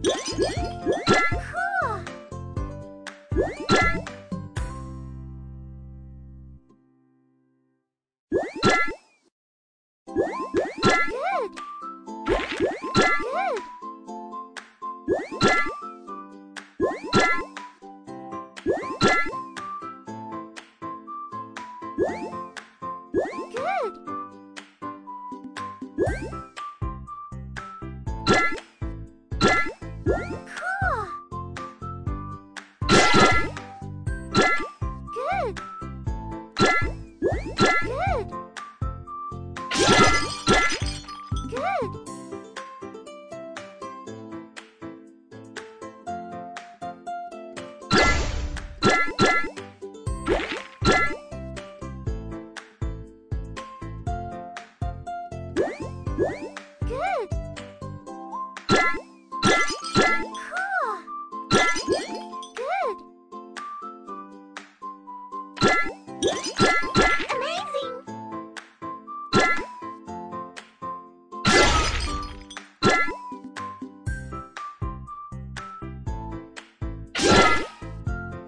Good! Good. What?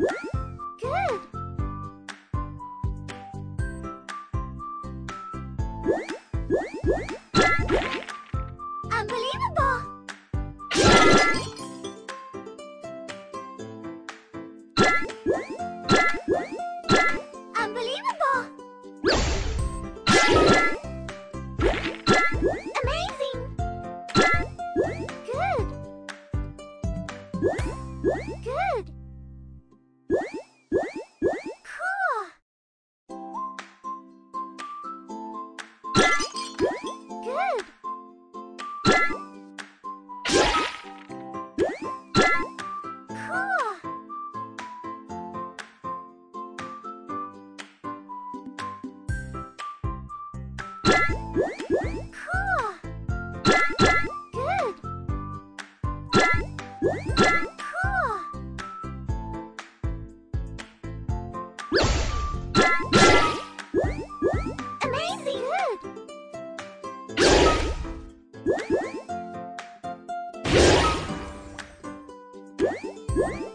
Good. Unbelievable. Unbelievable. Amazing. Good. Good. What?